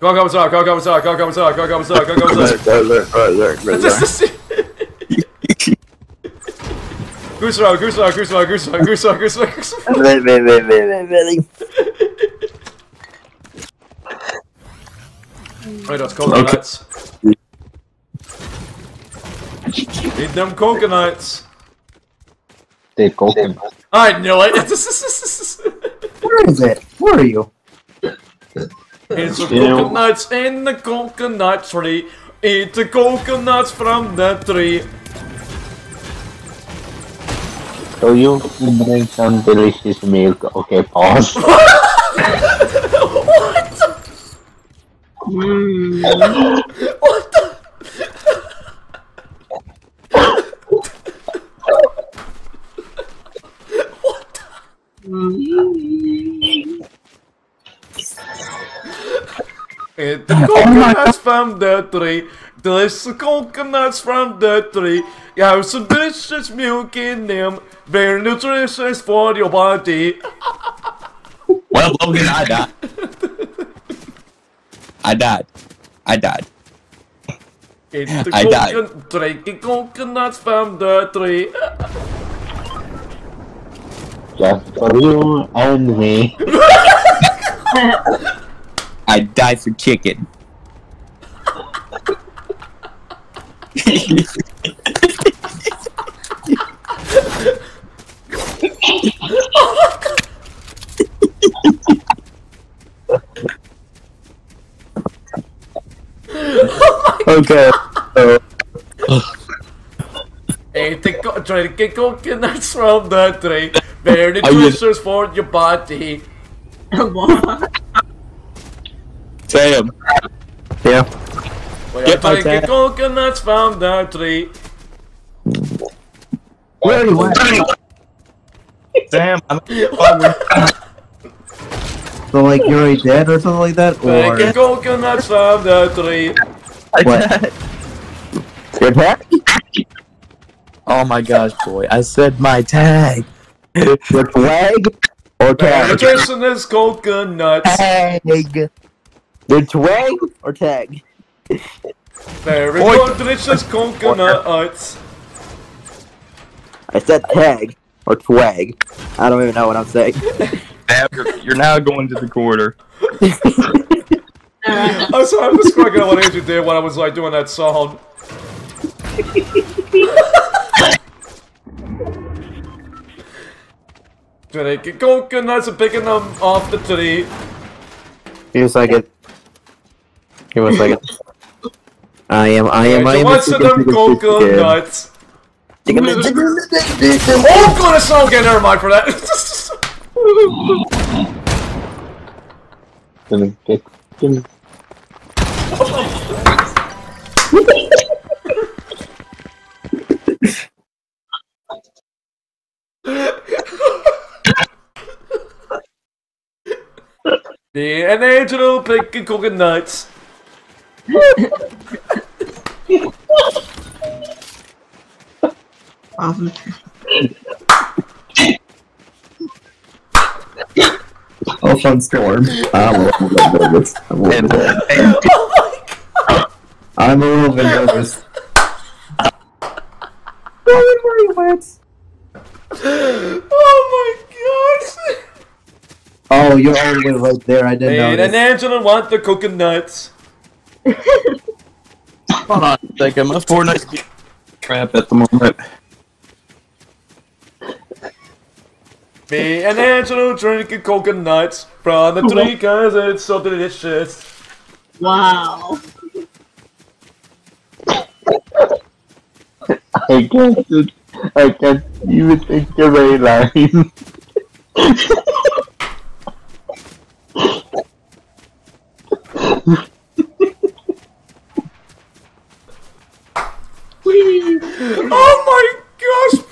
Go go inside, go go inside, go inside. Goose round, goose round, goose round, goose round, goose round, goose round, goose round. Right, that's coconuts. Need them coconuts. Dave Colton. I knew it. Where is it? Where are you? It's the Yeah. coconuts in the coconut tree. Eat the coconuts from the tree. So you bring some delicious milk. Okay, pause. What Eat the coconuts from the tree. Delicious coconuts from the tree. You have some delicious milk in them. Very nutritious for your body. Well, Logan, I died. I died. I died. Eat the I died. coconut, drinking coconuts from the tree. Just for you and me. I died for chicken. Okay. So, Eat the co- drinking coconuts from the tree. Very Are you- nutritious for your body. Sam, Yeah. We Get my drinking tag. coconuts from the tree. Where are you at? Sam, I'm So like you're already dead or something like that? Or Drinking coconuts from the tree. what? your tag? Oh my gosh, boy! I said my tag. Your twag? Or Very tag? nutritious coconuts. Tag. Your twag or tag? Very Oi. nutritious coconuts. I said tag or twag. I don't even know what I'm saying. You're, you're now going to the quarter. I'm sorry, I'm just cracking up what Andrew did when I was like doing that song. Drinking coconuts and picking them off the tree. Give me a second. Give me a second. I am, I am, I am. wants a them chicken, chicken. coconuts. Oh goodness, okay, never mind for that. And Angelo picking coconuts. Oh, fun storm. I'm a little bit nervous. I'm a little bit, I'm a little bit nervous. Oh my gosh! Oh, you're all the way right there. I didn't Me and notice. Angelo want the coconuts. Hold on a second. My Fortnite crap at the moment. Me and Angelo drinking coconuts from the tree cause it's so delicious. Wow. I can't. I can't even think of a line. oh my gosh,